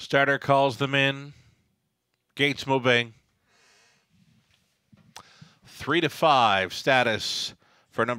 Starter calls them in. Gates moving. Three to five status for number.